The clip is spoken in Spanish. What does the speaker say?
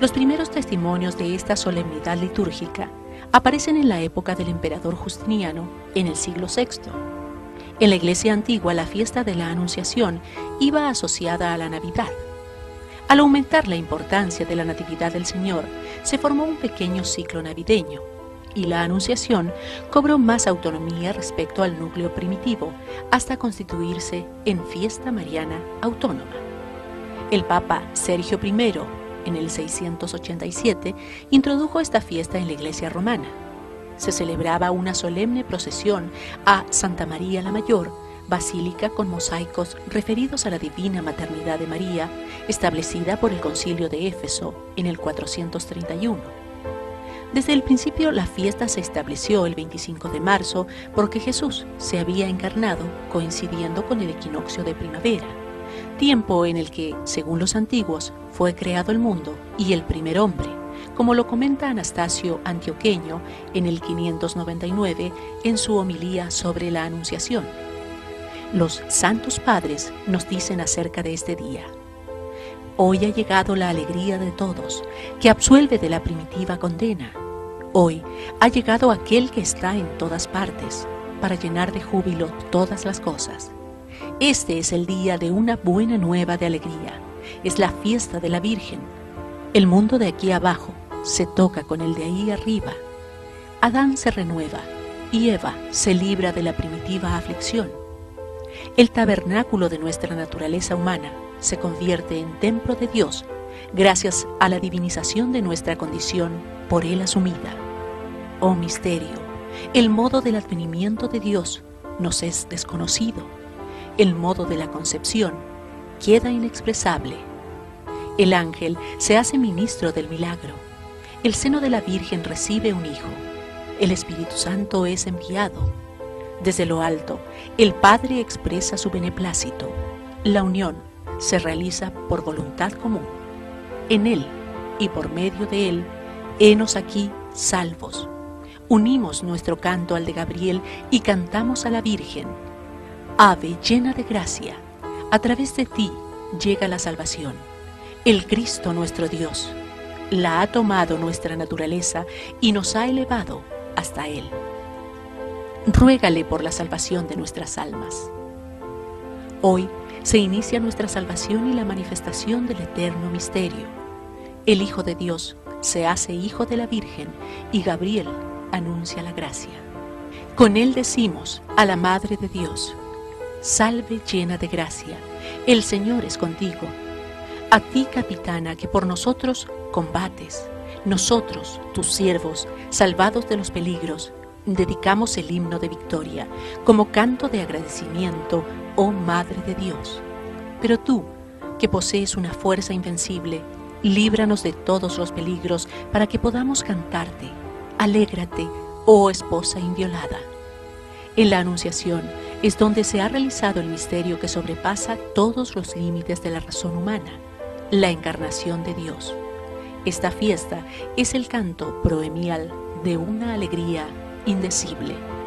Los primeros testimonios de esta solemnidad litúrgica aparecen en la época del emperador Justiniano, en el siglo VI. En la iglesia antigua la fiesta de la Anunciación iba asociada a la Navidad. Al aumentar la importancia de la Natividad del Señor, se formó un pequeño ciclo navideño y la Anunciación cobró más autonomía respecto al núcleo primitivo hasta constituirse en fiesta mariana autónoma. El Papa Sergio I en el 687, introdujo esta fiesta en la iglesia romana. Se celebraba una solemne procesión a Santa María la Mayor, basílica con mosaicos referidos a la divina maternidad de María, establecida por el concilio de Éfeso en el 431. Desde el principio la fiesta se estableció el 25 de marzo porque Jesús se había encarnado coincidiendo con el equinoccio de primavera tiempo en el que, según los antiguos, fue creado el mundo y el primer hombre, como lo comenta Anastasio Antioqueño en el 599 en su homilía sobre la Anunciación. Los santos padres nos dicen acerca de este día. Hoy ha llegado la alegría de todos, que absuelve de la primitiva condena. Hoy ha llegado aquel que está en todas partes, para llenar de júbilo todas las cosas. Este es el día de una buena nueva de alegría. Es la fiesta de la Virgen. El mundo de aquí abajo se toca con el de ahí arriba. Adán se renueva y Eva se libra de la primitiva aflicción. El tabernáculo de nuestra naturaleza humana se convierte en templo de Dios gracias a la divinización de nuestra condición por Él asumida. Oh misterio, el modo del advenimiento de Dios nos es desconocido el modo de la concepción queda inexpresable. El ángel se hace ministro del milagro. El seno de la Virgen recibe un hijo. El Espíritu Santo es enviado. Desde lo alto, el Padre expresa su beneplácito. La unión se realiza por voluntad común. En Él y por medio de Él, henos aquí salvos. Unimos nuestro canto al de Gabriel y cantamos a la Virgen Ave llena de gracia, a través de ti llega la salvación. El Cristo nuestro Dios la ha tomado nuestra naturaleza y nos ha elevado hasta Él. Ruégale por la salvación de nuestras almas. Hoy se inicia nuestra salvación y la manifestación del eterno misterio. El Hijo de Dios se hace Hijo de la Virgen y Gabriel anuncia la gracia. Con él decimos a la Madre de Dios, Salve llena de gracia, el Señor es contigo. A ti, capitana, que por nosotros combates, nosotros, tus siervos, salvados de los peligros, dedicamos el himno de victoria como canto de agradecimiento, oh Madre de Dios. Pero tú, que posees una fuerza invencible, líbranos de todos los peligros para que podamos cantarte. Alégrate, oh esposa inviolada. En la Anunciación, es donde se ha realizado el misterio que sobrepasa todos los límites de la razón humana, la encarnación de Dios. Esta fiesta es el canto proemial de una alegría indecible.